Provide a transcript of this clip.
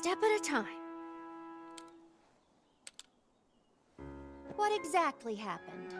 step at a time. What exactly happened?